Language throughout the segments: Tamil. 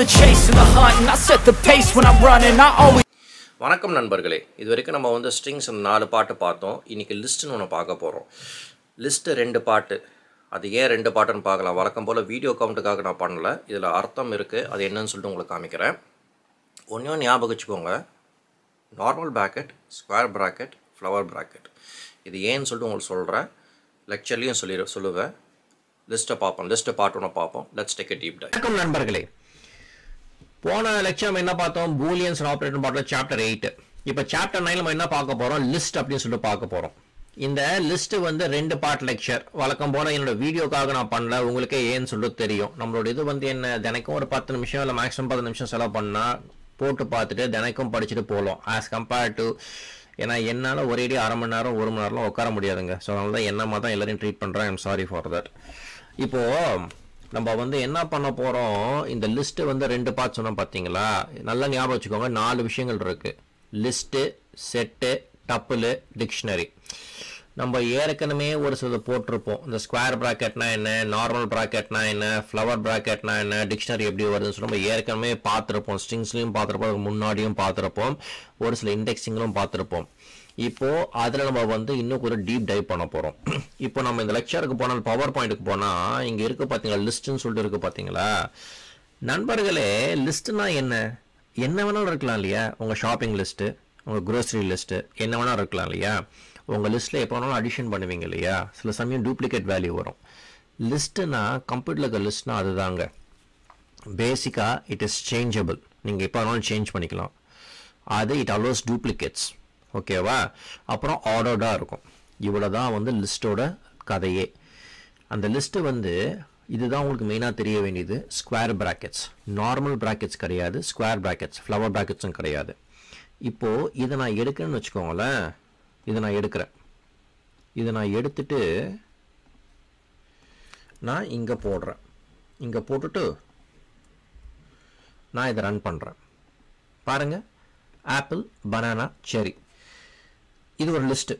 the chase and the hunt, and I set the pace when I'm running. I always வணக்கம் நண்பர்களே. இது வரைக்கும் நம்ம வந்து ஸ்ட்ரிங்ஸ் நாலு பாட்டு பார்த்தோம். இன்றைக்கி லிஸ்ட்டுன்னு ஒன்று பார்க்க போகிறோம் லிஸ்ட்டு ரெண்டு பாட்டு. அது ஏன் ரெண்டு பாட்டுன்னு பார்க்கலாம். வழக்கம் போல் வீடியோ கவுண்ட்டுக்காக நான் பண்ணல. இதில் அர்த்தம் இருக்குது அது என்னன்னு சொல்லிட்டு உங்களுக்கு காமிக்கிறேன். ஒன்றையும் ஞாபகம் வச்சுக்கோங்க. Normal bracket square bracket flower bracket இது ஏன்னு சொல்லிட்டு உங்களுக்கு சொல்கிறேன் லெக்சர்லேயும் சொல்லி சொல்லுவேன். லிஸ்ட்டை பார்ப்போம். லிஸ்ட்டை பார்ட் ஒன்று பார்ப்போம். Let's take a deep dive வணக்கம் நண்பர்களே. போன லெக்சர் நம்ம என்ன பார்த்தோம்? பூலியன்ஸ் ஆப்ரேட்டர் பார்த்தோம் சாப்டர் எயிட் இப்போ சாப்டர் நைன் நம்ம என்ன பார்க்க போறோம்? லிஸ்ட் அப்படின்னு சொல்லிட்டு பார்க்க போறோம். இந்த லிஸ்ட் வந்து ரெண்டு பார்ட் லெக்சர் வழக்கம் போல என்னோட வீடியோக்காக நான் பண்ணல. உங்களுக்கே ஏன்னு சொல்லிட்டு தெரியும். நம்மளோட இது வந்து என்ன? தினைக்கும் ஒரு பத்து நிமிஷம் இல்லை மேக்ஸிமம் பத்து நிமிஷம் செலவு பண்ணா போட்டு பார்த்துட்டு தினைக்கும் படிச்சுட்டு போகலாம். ஆஸ் கம்பேர்ட் டு ஏன்னா என்னால் ஒரேடி அரை மணி நேரம் ஒரு மணி நேரம்லாம் உட்கார முடியாதுங்க. ஸோ அதனால தான் என்னமா தான் எல்லாரையும் ட்ரீட் பண்ணுறேன் ஐம் சாரி ஃபார் தட் இப்போது நம்ம வந்து என்ன பண்ண போகிறோம் இந்த லிஸ்ட்டு வந்து ரெண்டு பார்ட் சொன்னோம் பார்த்தீங்களா நல்லா ஞாபகம் வச்சுக்கோங்க நாலு விஷயங்கள் இருக்குது லிஸ்ட்டு செட்டு டப்புலு டிக்ஷனரி நம்ம ஏற்கனவே ஒரு சிலது போட்டிருப்போம். இந்த ஸ்கொயர் ப்ராக்கெட்னா என்ன நார்மல் ப்ராக்கெட்னா என்ன ஃப்ளவர் ப்ராக்கெட்னா என்ன டிக்ஷனரி எப்படி வருதுன்னு சொல்லி நம்ம ஏற்கனவே பார்த்துருப்போம். ஸ்ட்ரிங்ஸ்லையும் பார்த்துருப்போம் முன்னாடியும் பார்த்துருப்போம். ஒரு சில இண்டெக்ஸிங்களும் பார்த்துருப்போம். இப்போ அதில் நம்ம வந்து இன்னும் ஒரு டீப் டைவ் பண்ண போகிறோம் இப்போ நம்ம இந்த லெக்சருக்கு போனால் பவர் பாயிண்ட்டுக்கு போனால் இங்கே இருக்கு பார்த்தீங்களா லிஸ்ட்டுன்னு சொல்லிட்டு இருக்கு பார்த்தீங்களா நண்பர்களே லிஸ்ட்டுனா என்ன? என்ன வேணாலும் இருக்கலாம் இல்லையா? உங்கள் ஷாப்பிங் லிஸ்ட்டு உங்கள் க்ரோசரி லிஸ்ட்டு என்ன வேணாலும் இருக்கலாம் இல்லையா? உங்கள் லிஸ்ட்டில் எப்போ வேணாலும் அடிஷன் பண்ணுவீங்க இல்லையா? சில சமயம் டூப்ளிகேட் வேல்யூ வரும். லிஸ்ட்டுனா கம்ப்யூட்டரில் இருக்க லிஸ்ட்னா அதுதாங்க. பேசிக்காக இட் இஸ் சேஞ்சபிள் நீங்கள் எப்போ வேணாலும் சேஞ்ச் பண்ணிக்கலாம். அது இட் அலோஸ் டூப்ளிகேட்ஸ் ஓகேவா? அப்புறம் ஆர்டர்டாக இருக்கும். இவ்வளோ தான் வந்து லிஸ்ட்டோட கதையே. அந்த லிஸ்ட்டு வந்து இதுதான் உங்களுக்கு மெயினாக தெரிய வேண்டியது. ஸ்கொயர் ப்ராக்கெட்ஸ் நார்மல் ப்ராக்கெட்ஸ் கிடையாது. ஸ்கொயர் ப்ராக்கெட்ஸ் ஃப்ளவர் ப்ராக்கெட்ஸும் கிடையாது. இப்போது இதை நான் எடுக்கிறேன்னு வச்சுக்கோங்களேன். இதை நான் எடுக்கிறேன். இதை நான் எடுத்துட்டு நான் இங்கே போடுறேன். இங்கே போட்டுட்டு நான் இதை ரன் பண்ணுறேன் பாருங்கள் ஆப்பிள் பனானா செரி இது ஒரு லிஸ்ட்டு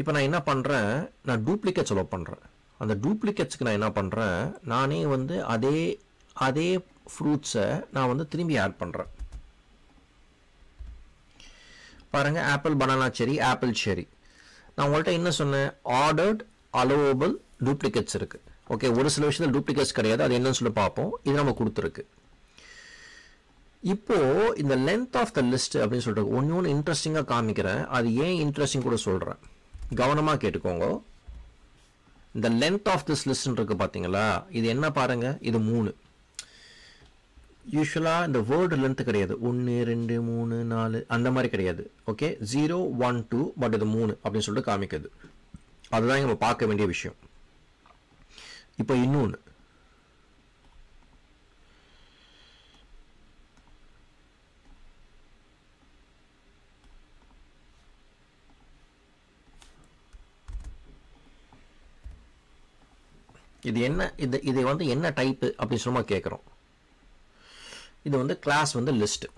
இப்போ நான் என்ன பண்ணுறேன் நான் டூப்ளிகேட்ஸ் அலோவ் பண்ணுறேன் அந்த டூப்ளிகேட்ஸ்க்கு நான் என்ன பண்ணுறேன் நானே வந்து அதே அதே ஃப்ரூட்ஸை நான் வந்து திரும்பி ஆட் பண்ணுறேன் பாருங்கள் ஆப்பிள் பனானா செரி ஆப்பிள் செரி நான் உங்கள்கிட்ட என்ன சொன்னேன்? ஆர்டர்ட் அலோவபிள் டூப்ளிகேட்ஸ் இருக்குது ஓகே ஒரு சில விஷயத்தில் டூப்ளிகேட்ஸ் கிடையாது. அது என்னன்னு சொல்லி பார்ப்போம். இது நம்ம கொடுத்துருக்கு. இப்போ இந்த லென்த் ஆஃப் த லிஸ்ட் அப்படின்னு சொல்லிட்டு ஒன்று ஒன்று இன்ட்ரெஸ்டிங்காக காமிக்கிறேன். அது ஏன் இன்ட்ரெஸ்டிங் கூட சொல்கிறேன் கவனமாக கேட்டுக்கோங்க. இந்த லென்த் ஆஃப் திஸ் லிஸ்ட்னு இருக்கு பார்த்தீங்களா இது என்ன பாருங்க? இது மூணு. யூஸ்வலாக இந்த வேர்டு லென்த் கிடையாது. ஒன்று ரெண்டு மூணு நாலு அந்த மாதிரி கிடையாது. Okay zero one two but இது மூணு அப்படின்னு சொல்லிட்டு காமிக்குது. அதுதான் நம்ம பார்க்க வேண்டிய விஷயம். இப்போ இன்னொன்று இது என்ன இது இது வந்து என்ன டைப்பு அப்படின்னு சொல்லி கேட்குறோம். இது வந்து கிளாஸ் வந்து லிஸ்ட்டு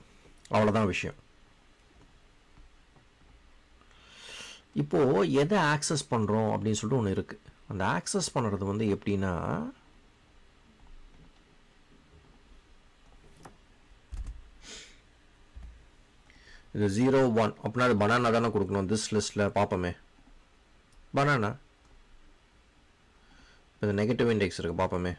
அவ்வளோதான் விஷயம். இப்போது எதை ஆக்சஸ் பண்ணுறோம் அப்படின்னு சொல்லிட்டு ஒன்று இருக்குது அந்த ஆக்சஸ் பண்ணுறது வந்து எப்படின்னா இது ஜீரோ ஒன் அப்படின்னா அது பனானா தானே கொடுக்கணும். திஸ் லிஸ்ட்டில் பார்ப்போமே. பனானா இந்த நெகட்டிவ் இண்டெக்ஸ் இருக்குது பார்ப்போமே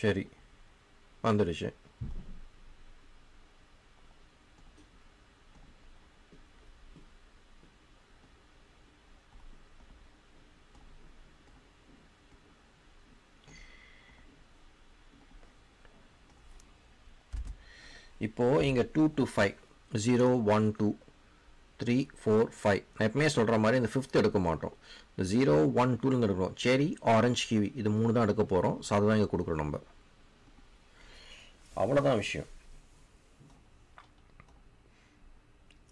சரி வந்துடுச்சு. இப்போது இங்கே two to five zero one two three four five நான் எப்பவுமே சொல்கிற மாதிரி இந்த ஃபிஃப்த் எடுக்க மாட்டோம். இந்த ஜீரோ ஒன் டூலேருந்து எடுக்கிறோம். செரி ஆரஞ்சு கிவி இது மூணு தான் எடுக்க போகிறோம் ஸோ அதுதான் இங்கே கொடுக்குறோம் நம்ம. அவ்வளோதான் விஷயம்.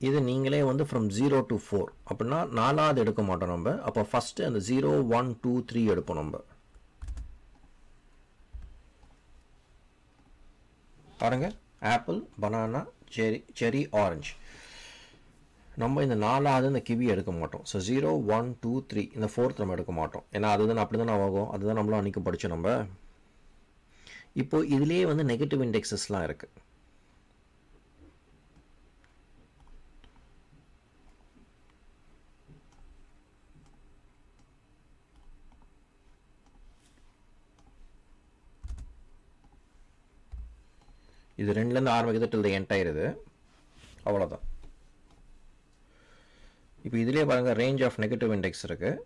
இது நீங்களே வந்து ஃப்ரம் ஜீரோ டு ஃபோர் அப்படின்னா நாலாவது எடுக்க மாட்டோம் நம்ம. அப்போ ஃபஸ்ட்டு அந்த ஜீரோ ஒன் டூ த்ரீ எடுப்போம் நம்ம. பாருங்க. ஆப்பிள் பனானா செரி செரி ஆரஞ்சு நம்ம இந்த நாலாவது இந்த கிவி எடுக்க மாட்டோம். So zero one two three இந்த ஃபோர்த் நம்ம எடுக்க மாட்டோம். ஏன்னா அதுதான் அப்படி தான் ஆகும்? அதுதான் நம்மளும் அன்றைக்கி படித்தோம் நம்ம. இப்போ இதுலேயே வந்து நெகட்டிவ் இண்டெக்ஸஸ்லாம் இருக்குது இது ரெண்டுலேருந்து ஆரம்பிக்கிறது டில் த ஆயிடுது. அவ்வளோதான் இப்போ இதுலேயே பாருங்கள் ரேஞ்ச் ஆஃப் நெகட்டிவ் இண்டெக்ஸ் இருக்குது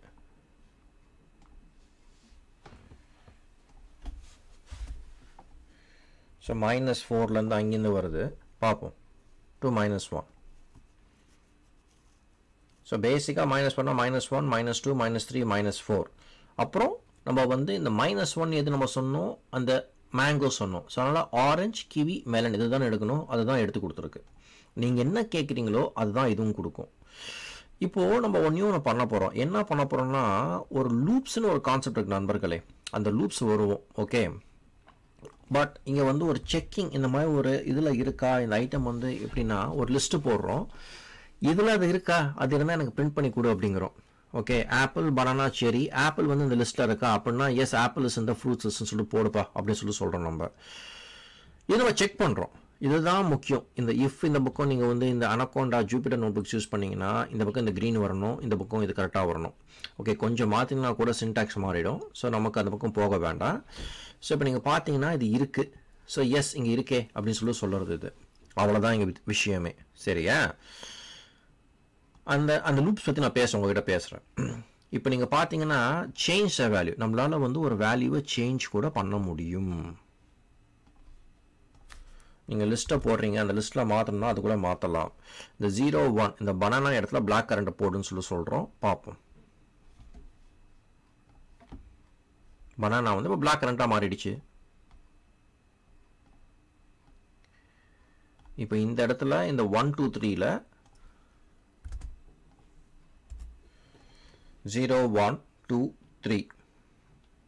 ஸோ மைனஸ் ஃபோர்லேருந்து அங்கேருந்து வருது. பார்ப்போம். டூ மைனஸ் ஒன் ஸோ பேசிக்காக மைனஸ் பண்ணால் minus one minus two minus three minus four அப்புறம் நம்ம வந்து இந்த மைனஸ் ஒன் எது நம்ம சொன்னோம்? அந்த மேங்கோ சொன்னோம். ஸோ அதனால் ஆரஞ்சு கிவி மெலன் இது தான் எடுக்கணும். அதுதான் எடுத்து கொடுத்துருக்கு. நீங்கள் என்ன கேட்குறீங்களோ அதுதான் இதுவும் கொடுக்கும். இப்போது நம்ம ஒன்றையும் ஒன்று பண்ண போகிறோம் என்ன பண்ண போகிறோம்னா ஒரு லூப்ஸ்னு ஒரு கான்செப்ட் இருக்குது நண்பர்களே. அந்த லூப்ஸ் வருவோம் ஓகே பட் இங்கே வந்து ஒரு செக்கிங் இந்த மாதிரி ஒரு இதில் இருக்கா? இந்த ஐட்டம் வந்து எப்படின்னா ஒரு லிஸ்ட்டு போடுறோம். இதில் அது இருக்கா? அது இருந்தால் எனக்கு பிரிண்ட் பண்ணி கொடு அப்படிங்கிறோம் okay apple banana cherry apple வந்து இந்த லிஸ்ட்டில் இருக்கா? அப்படின்னா எஸ் ஆப்பிள் இஸ் இந்த ஃப்ரூட்ஸ் சொல்லிட்டு போடுப்பா அப்படின்னு சொல்லி சொல்கிறோம் நம்ம. இது நம்ம செக் பண்ணுறோம் இதுதான் முக்கியம். இந்த இஃப் இந்த பக்கம் நீங்கள் வந்து இந்த Anaconda Jupyter note notebooks use பண்ணிங்கன்னா இந்த பக்கம் இந்த க்ரீன் வரணும் இந்த பக்கம் இது கரெக்டாக வரணும். ஓகே கொஞ்சம் மாற்றினா கூட சின்டாக்ஸ் மாறிடும். ஸோ நமக்கு அந்த பக்கம் போக வேண்டாம். ஸோ இப்போ நீங்கள் பார்த்தீங்கன்னா இது இருக்குது ஸோ எஸ் இங்கே இருக்கே அப்படின்னு சொல்லி சொல்கிறது இது. அவ்வளோதான் இங்கே விஷயமே. சரியா? அந்த அந்த லூப்ஸ் பற்றி நான் பேச உங்ககிட்ட பேசுகிறேன் இப்போ நீங்கள் பார்த்தீங்கன்னா சேஞ்ச் வேல்யூ நம்மளால் வந்து ஒரு வேல்யூவை சேஞ்ச் கூட பண்ண முடியும். நீங்கள் லிஸ்ட்டை போடுறீங்க அந்த லிஸ்ட்டில் மாற்றணும்னா அது கூட மாற்றலாம் இந்த ஜீரோ ஒன் இந்த பனானா இடத்துல பிளாக் கரண்ட்டை போடுன்னு சொல்லி சொல்கிறோம் பார்ப்போம். பனானா வந்து இப்போ பிளாக் கரண்ட்டாக மாறிடுச்சு. இப்போ இந்த இடத்துல இந்த ஒன் டூ த்ரீல ஜீரோ ஒன் டூ த்ரீ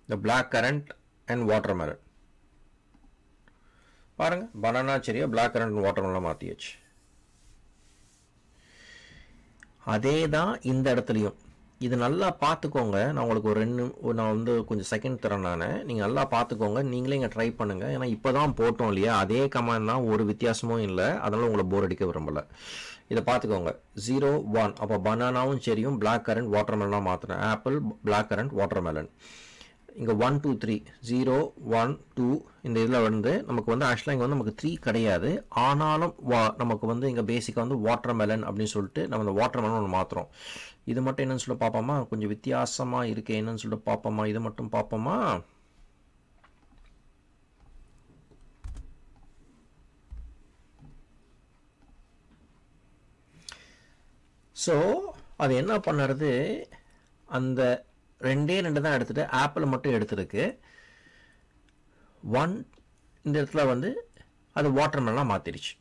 இந்த பிளாக் கரண்ட் அண்ட் வாட்டர் பாருங்கள் பாருங்க பனானா செரியை பிளாக் கரண்ட் வாட்டர் மாற்றியாச்சு அதே தான் இந்த இடத்துலையும். இது நல்லா பார்த்துக்கோங்க நான் உங்களுக்கு ஒரு ரெண்டு நான் வந்து கொஞ்சம் செகண்ட் தரேன் நான். நீங்கள் நல்லா பார்த்துக்கோங்க நீங்களே இங்கே ட்ரை பண்ணுங்கள் ஏன்னா இப்போ தான் போட்டோம் இல்லையா? அதே கமாண்ட் தான் ஒரு வித்தியாசமும் இல்லை. அதனால் உங்களை போர் அடிக்க விரும்பலை. இதை பார்த்துக்கோங்க ஜீரோ ஒன் அப்போ பனானாவும் சரியும் பிளாக் கரண்ட் வாட்டர்மெலனாக மாற்றுறேன் ஆப்பிள் பிளாக் கரண்ட் வாட்டர்மெலன் இங்கே one two three zero one two இந்த இதில் வந்து நமக்கு வந்து ஆக்சுவலாக இங்கே வந்து நமக்கு த்ரீ கிடையாது. ஆனாலும் வா நமக்கு வந்து இங்கே பேசிக்காக வந்து வாட்டர் மெலன் அப்படின்னு சொல்லிட்டு நம்ம அந்த வாட்டர் மெலன் ஒன்று மாற்றுறோம் இது மட்டும் என்னன்னு சொல்லிட்டு பார்ப்போமா கொஞ்சம் வித்தியாசமாக இருக்கு. என்னன்னு சொல்லிட்டு பார்ப்போமா இது மட்டும் பார்ப்போமா ஸோ அது என்ன பண்ணுறது? அந்த ரெண்டே ரெண்டு தான் எடுத்துகிட்டு ஆப்பிள் மட்டும் எடுத்துருக்கு. ஒன் இந்த இடத்துல வந்து அது வாட்டர் மெல்லாம் மாற்றிடுச்சு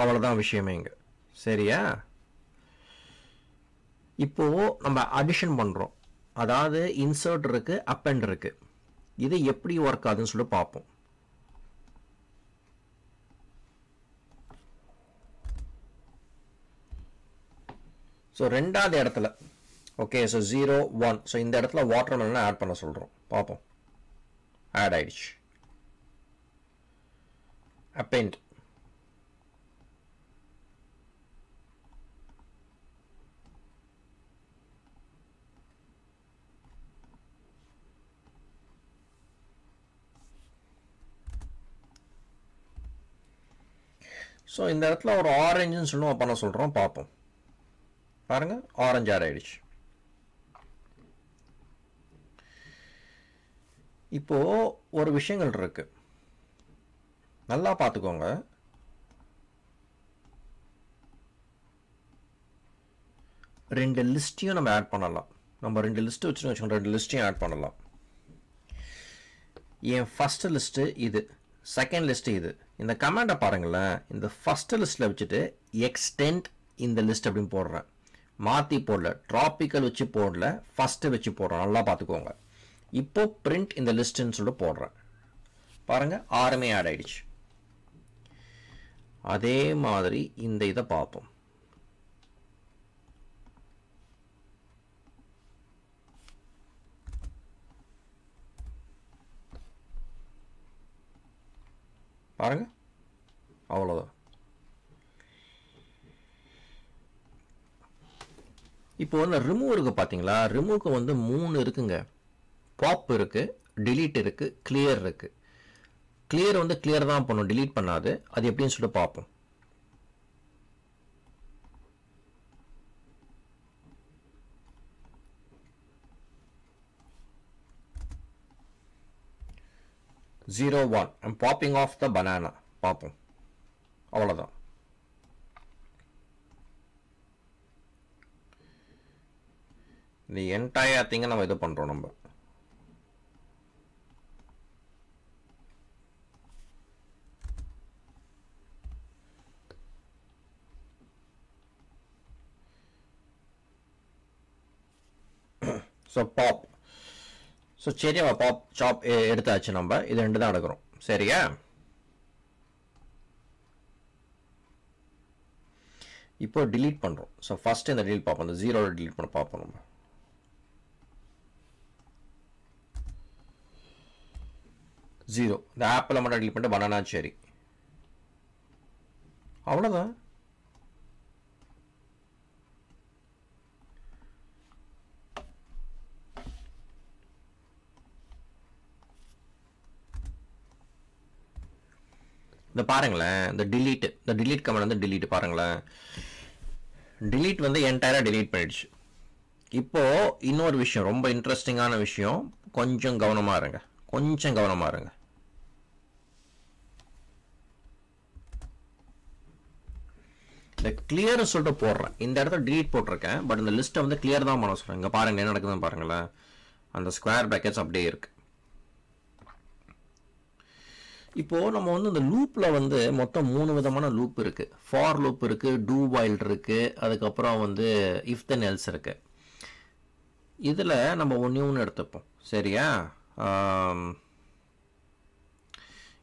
அவ்வளோதான் விஷயமே இங்கே. சரியா? இப்போது நம்ம அடிஷன் பண்ணுறோம் அதாவது இன்சர்ட் இருக்குது அப்பெண்ட் இருக்குது இது எப்படி ஒர்க் ஆகுதுன்னு சொல்லி பார்ப்போம். ஸோ ரெண்டாவது இடத்துல okay so zero one so இந்த இடத்துல வாட்டர் மெலனை ஆட் பண்ண சொல்கிறோம் பார்ப்போம் ஆட் ஆயிடுச்சு. அப்பெண்ட் ஸோ இந்த இடத்துல ஒரு ஆரஞ்சுன்னு சொல்லுவோம் பண்ண சொல்கிறோம் பார்ப்போம் பாருங்க. ஆரஞ்சு ஆட் ஆயிடுச்சு. இப்போது ஒரு விஷயங்கள் இருக்குது நல்லா பார்த்துக்கோங்க. ரெண்டு லிஸ்ட்டையும் நம்ம ஆட் பண்ணலாம். நம்ம ரெண்டு லிஸ்ட்டு வச்சுன்னு வச்சுக்கோங்க. ரெண்டு லிஸ்ட்டையும் ஆட் பண்ணலாம். என் ஃபஸ்ட்டு லிஸ்ட்டு இது. செகண்ட் லிஸ்ட்டு இது. இந்த கமெண்டை பாருங்களேன். இந்த ஃபஸ்ட்டு லிஸ்ட்டில் வச்சுட்டு எக்ஸ்டெண்ட் இந்த லிஸ்ட் அப்படின்னு போடுறேன். மாற்றி போடல. ட்ராபிக்கல் வச்சு போடல. ஃபஸ்ட்டு வச்சு போடுறேன். நல்லா பார்த்துக்கோங்க. இப்போ பிரிண்ட் இந்த லிஸ்ட்டுன்னு சொல்லிட்டு போடுறேன். பாருங்கள் ஆறுமே ஆட் ஆயிடுச்சு. அதே மாதிரி இந்த இதை பார்ப்போம். பாருங்க அவ்வளோதான் இப்போ வந்து ரிமூவ் இருக்கு பார்த்தீங்களா ரிமூவ்க்கு வந்து மூணு இருக்குங்க. பாப் இருக்குது டிலீட் இருக்குது கிளியர் இருக்குது கிளியர் வந்து கிளியர் தான் பண்ணும் டிலீட் பண்ணாது. அது எப்படின்னு சொல்லிட்டு பார்ப்போம். Zero one I'm popping off the banana பார்ப்போம். அவ்வளோதான் இந்த என்டையர் திங்கை நம்ம இது பண்ணுறோம் நம்ம. ஸோ பாப் ஸோ சரி பாப் சாப் எடுத்தாச்சு நம்ம. இது ரெண்டு தான் எடுக்கிறோம். சரியா? இப்போ டிலீட் பண்ணுறோம் ஸோ ஃபஸ்ட்டு இந்த டிலீட் பார்ப்போம். இந்த ஜீரோவில் டிலீட் பண்ண பார்ப்போம் நம்ம. ஜீரோ இந்த ஆப்பில் மட்டும் டிலீட் பண்ணிட்டு பனானா சரி அவ்வளோதான் இந்த பாருங்களேன் இந்த டிலீட் இந்த டிலீட் கமெண்ட் வந்து டிலீட் பாருங்களேன். டிலீட் வந்து என்டையராக டிலீட் பண்ணிடுச்சு. இப்போ இன்னொரு விஷயம் ரொம்ப இன்ட்ரெஸ்டிங்கான விஷயம் கொஞ்சம் கவனமாக இருங்க. கொஞ்சம் கவனமாக இருங்க. இந்த கிளியர் சொல்லிட்டு போடுறேன். இந்த இடத்துல டிலீட் போட்டிருக்கேன் பட் இந்த லிஸ்ட்டை வந்து கிளியர் தான் பண்ண சொல்கிறேன் இங்கே பாருங்க என்ன நடக்குதுன்னு பாருங்களேன். அந்த ஸ்கொயர் பேக்கேஜ் அப்படியே இருக்கு. இப்போது நம்ம வந்து இந்த லூப்பில் வந்து மொத்தம் மூணு விதமான லூப் இருக்குது ஃபார் லூப் இருக்குது டூ வைல் இருக்குது அதுக்கப்புறம் வந்து இஃப் தென் எல்ஸ் இருக்குது இதில் நம்ம ஒன்று ஒன்று எடுத்துப்போம். சரியா?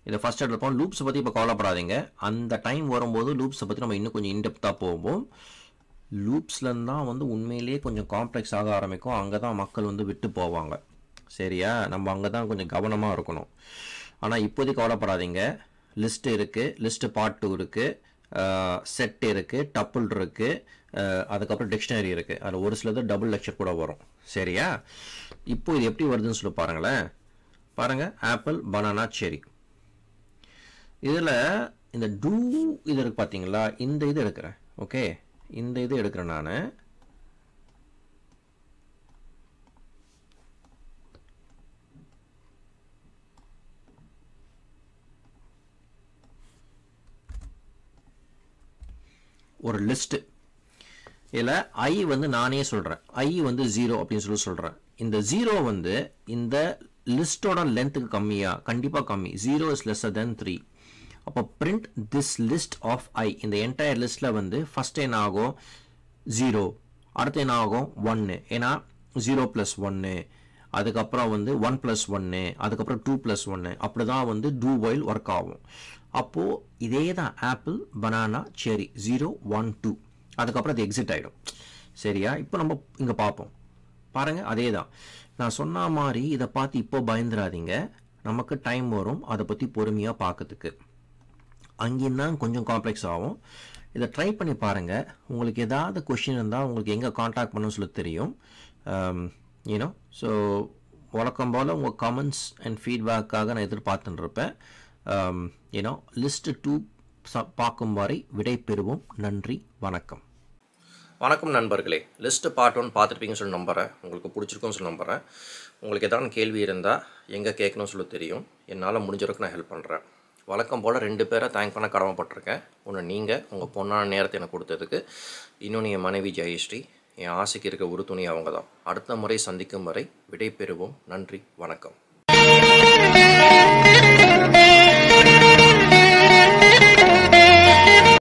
இதை ஃபஸ்ட் எடுத்துப்போம். லூப்ஸை பற்றி இப்போ கவலைப்படாதீங்க. அந்த டைம் வரும்போது லூப்ஸை பற்றி நம்ம இன்னும் கொஞ்சம் இன்டெப்த்தாக போவோம். லூப்ஸ்லேருந்து தான் வந்து உண்மையிலேயே கொஞ்சம் காம்ப்ளெக்ஸ் ஆக ஆரம்பிக்கும். அங்கே தான் மக்கள் வந்து விட்டு போவாங்க. சரியா? நம்ம அங்கே தான் கொஞ்சம் கவனமாக இருக்கணும். ஆனால் இப்போதைக்கு கவலைப்படாதீங்க. லிஸ்ட் இருக்குது லிஸ்ட்டு பார்ட் டூ இருக்குது செட் இருக்குது டப்புள் இருக்குது அதுக்கப்புறம் டிக்ஷனரி இருக்குது அதில் ஒரு சிலது டபுள் லெக்சர் கூட வரும். சரியா? இப்போ இது எப்படி வருதுன்னு சொல்லி பாருங்களேன். பாருங்கள் ஆப்பிள் பனானா செரி இதில் இந்த டூ இது இருக்கு பார்த்தீங்களா இந்த இது எடுக்கிறேன். ஓகே இந்த இது எடுக்கிறேன் நான். ஒரு லிஸ்ட்டு இதில் ஐ வந்து நானே சொல்கிறேன் ஐ வந்து ஜீரோ அப்படின்னு சொல்லி சொல்கிறேன் இந்த ஜீரோ வந்து இந்த லிஸ்ட்டோட லென்த்துக்கு கம்மியாக கண்டிப்பாக கம்மி. Zero is lesser than three அப்போ print this list of I இந்த என்டையர் லிஸ்ட்டில் வந்து ஃபஸ்ட் என்ன ஆகும்? ஜீரோ அடுத்து என்ன ஆகும்? ஒன்று ஏன்னா ஜீரோ ப்ளஸ் ஒன்று அதுக்கப்புறம் வந்து ஒன் ப்ளஸ் ஒன்று அதுக்கப்புறம் டூ ப்ளஸ் ஒன்று அப்படி தான் வந்து டூ வைல் ஒர்க் ஆகும். அப்போது இதே தான் apple banana cherry zero one two அதுக்கப்புறம் அது எக்ஸிட் ஆகிடும் சரியா? இப்போ நம்ம இங்கே பார்ப்போம். பாருங்கள் அதே தான் நான் சொன்ன மாதிரி இதை பார்த்து இப்போ பயந்துடாதீங்க நமக்கு டைம் வரும் அதை பற்றி பொறுமையாக பார்க்கறதுக்கு. அங்கேயும் தான் கொஞ்சம் காம்ப்ளெக்ஸ் ஆகும். இதை ட்ரை பண்ணி பாருங்கள் உங்களுக்கு ஏதாவது கொஷின் இருந்தால் உங்களுக்கு எங்கே காண்டாக்ட் பண்ணணும்னு சொல்லி தெரியும். யூனோ ஸோ வழக்கம் போல் உங்கள் கமெண்ட்ஸ் அண்ட் ஃபீட்பேக்காக நான் எதிர்பார்த்துன்னு இருப்பேன் ஏன்னா um, லிஸ்ட்டு டூ பார்க்கும் வரை விடை பெறுவோம். நன்றி வணக்கம். வணக்கம் நண்பர்களே. லிஸ்ட்டு பார்ட் ஒன் பார்த்துருப்பீங்கன்னு சொல்லி நம்புகிறேன் உங்களுக்கு பிடிச்சிருக்குன்னு சொல்லி நம்புகிறேன் உங்களுக்கு எதாவது கேள்வி இருந்தால் எங்கே கேட்கணும்னு சொல்லி தெரியும். என்னால் முடிஞ்சளவுக்கு நான் ஹெல்ப் பண்ணுறேன் வழக்கம் போல் ரெண்டு பேரை தேங்க் பண்ண கடமைப்பட்டிருக்கேன். ஒன்று நீங்கள் உங்கள் பொண்ணான நேரத்தை எனக்கு கொடுத்ததுக்கு. இன்னொன்று என் மனைவி ஜெயஸ்ரீ. என் ஆசைக்கு இருக்க ஒரு துணி அவங்க தான் அடுத்த முறை சந்திக்கும் வரை விடைபெறுவோம். நன்றி. வணக்கம்.